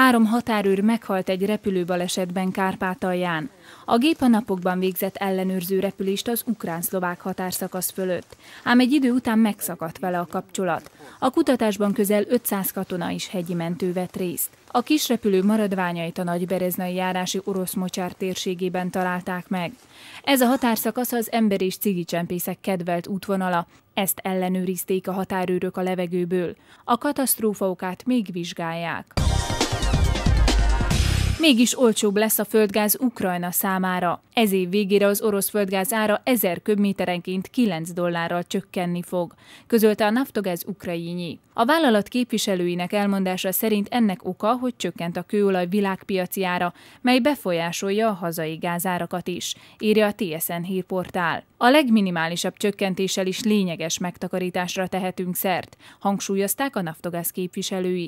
Három határőr meghalt egy repülőbalesetben Kárpátalján. A gép a napokban végzett ellenőrző repülést az ukrán-szlovák határszakasz fölött, ám egy idő után megszakadt vele a kapcsolat. A kutatásban közel 500 katona is hegyi mentő vett részt. A kisrepülő maradványait a nagybereznai járási orosz mocsár térségében találták meg. Ez a határszakasz az ember és cigicsempészek kedvelt útvonala, ezt ellenőrizték a határőrök a levegőből. A katasztrófa okát még vizsgálják. Mégis olcsóbb lesz a földgáz Ukrajna számára. Ez év végére az orosz földgáz ára 1000 köbméterenként 9 dollárral csökkenni fog, közölte a Naftogaz ukrajnyi. A vállalat képviselőinek elmondása szerint ennek oka, hogy csökkent a kőolaj világpiaci ára, mely befolyásolja a hazai gázárakat is, írja a TSN hírportál. A legminimálisabb csökkentéssel is lényeges megtakarításra tehetünk szert, hangsúlyozták a Naftogaz képviselői.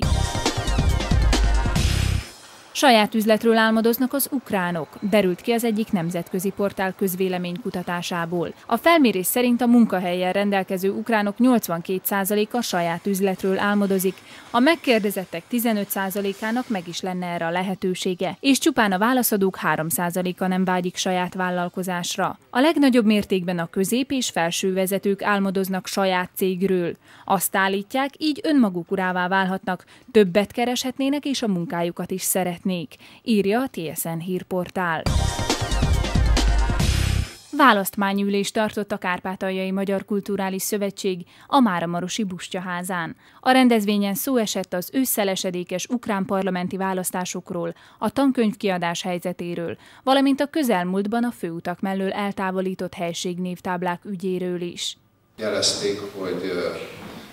Saját üzletről álmodoznak az ukránok, derült ki az egyik nemzetközi portál közvéleménykutatásából. A felmérés szerint a munkahelyel rendelkező ukránok 82%-a saját üzletről álmodozik, a megkérdezettek 15%-ának meg is lenne erre a lehetősége, és csupán a válaszadók 3%-a nem vágyik saját vállalkozásra. A legnagyobb mértékben a közép és felső vezetők álmodoznak saját cégről. Azt állítják, így önmaguk urává válhatnak, többet kereshetnének és a munkájukat is szeret szeretnék, írja a TSN hírportál. Választmányülést tartott a Kárpátaljai Magyar Kulturális Szövetség a Máramarosi Bustyaházán. A rendezvényen szó esett az ősszelesedékes ukrán parlamenti választásokról, a tankönyvkiadás helyzetéről, valamint a közelmúltban a főutak mellől eltávolított helységnévtáblák ügyéről is. Jelezték, hogy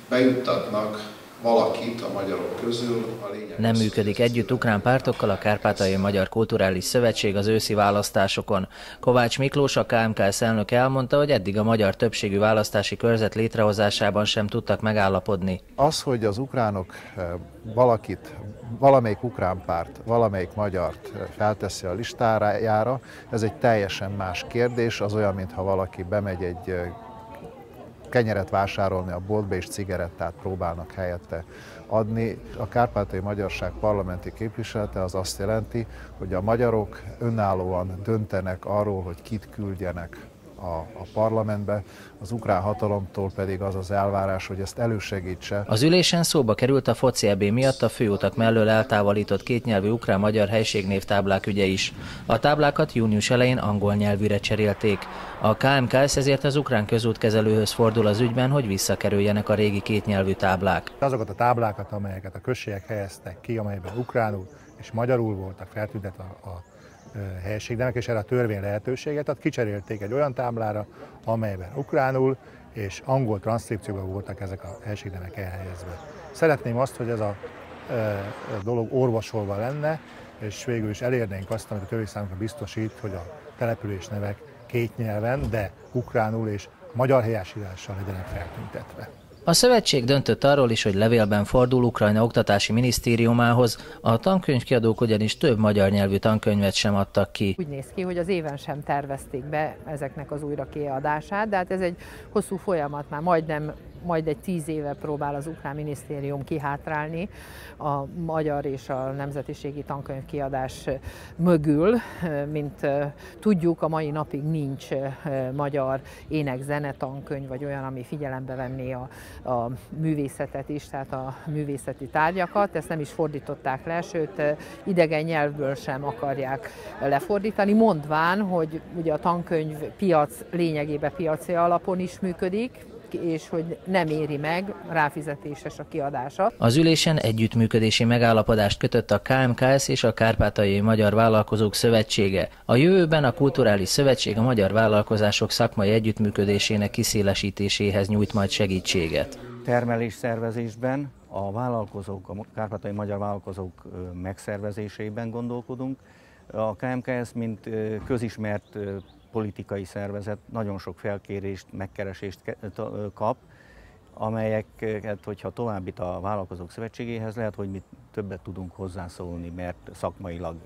bejuttatnak valakit a magyarok közül. A lényeg Nem működik együtt ukrán pártokkal a Kárpátai Magyar Kulturális Szövetség az őszi választásokon. Kovács Miklós, a KMKS elnök elmondta, hogy eddig a magyar többségű választási körzet létrehozásában sem tudtak megállapodni. Az, hogy az ukránok eh, valakit, valamelyik ukrán párt, valamelyik magyart eh, felteszi a listájára, ez egy teljesen más kérdés, az olyan, mintha valaki bemegy egy eh, kenyeret vásárolni a boltba, és cigarettát próbálnak helyette adni. A Kárpátai Magyarság parlamenti képviselete az azt jelenti, hogy a magyarok önállóan döntenek arról, hogy kit küldjenek a, a parlamentbe, az ukrán hatalomtól pedig az az elvárás, hogy ezt elősegítse. Az ülésen szóba került a foci EB miatt a főutak mellől eltávolított kétnyelvű ukrán-magyar helységnévtáblák ügye is. A táblákat június elején angol nyelvűre cserélték. A KMKS ezért az ukrán közútkezelőhöz fordul az ügyben, hogy visszakerüljenek a régi kétnyelvű táblák. Azokat a táblákat, amelyeket a községek helyeztek ki, amelyben ukránul és magyarul voltak feltüntetve a, a helységnek, és erre a törvény lehetőséget, tehát kicserélték egy olyan táblára, amelyben ukránul és angol transzkripcióban voltak ezek a helységnemek elhelyezve. Szeretném azt, hogy ez a, a dolog orvosolva lenne, és végül is elérnénk azt, amit a törvény számunkra biztosít, hogy a település nevek két nyelven, de ukránul és magyar helyesírással legyenek feltüntetve. A szövetség döntött arról is, hogy levélben fordul Ukrajna oktatási minisztériumához, a tankönyvkiadók ugyanis több magyar nyelvű tankönyvet sem adtak ki. Úgy néz ki, hogy az éven sem tervezték be ezeknek az újra kiadását, de hát ez egy hosszú folyamat, már majdnem majd egy tíz éve próbál az ukrán minisztérium kihátrálni a magyar és a nemzetiségi tankönyv kiadás mögül. Mint tudjuk, a mai napig nincs magyar ének-zene tankönyv, vagy olyan, ami figyelembe venné a, a művészetet is, tehát a művészeti tárgyakat. Ezt nem is fordították le, sőt idegen nyelvből sem akarják lefordítani, mondván, hogy ugye a tankönyv piac lényegében piaci alapon is működik, és hogy nem éri meg, ráfizetéses a kiadása. Az ülésen együttműködési megállapodást kötött a KMKS és a Kárpátaljai Magyar Vállalkozók Szövetsége. A jövőben a Kulturális Szövetség a magyar vállalkozások szakmai együttműködésének kiszélesítéséhez nyújt majd segítséget. Termelés szervezésben a vállalkozók, a kárpátai magyar vállalkozók megszervezésében gondolkodunk. A KMKS, mint közismert politikai szervezet nagyon sok felkérést, megkeresést kap, amelyeket, hogyha továbbít a Vállalkozók Szövetségéhez, lehet, hogy mi többet tudunk hozzászólni, mert szakmailag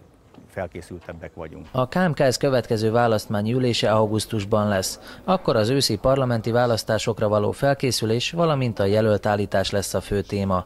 felkészültebbek vagyunk. A KMKS következő választmányi ülése augusztusban lesz. Akkor az őszi parlamenti választásokra való felkészülés, valamint a jelölt állítás lesz a fő téma.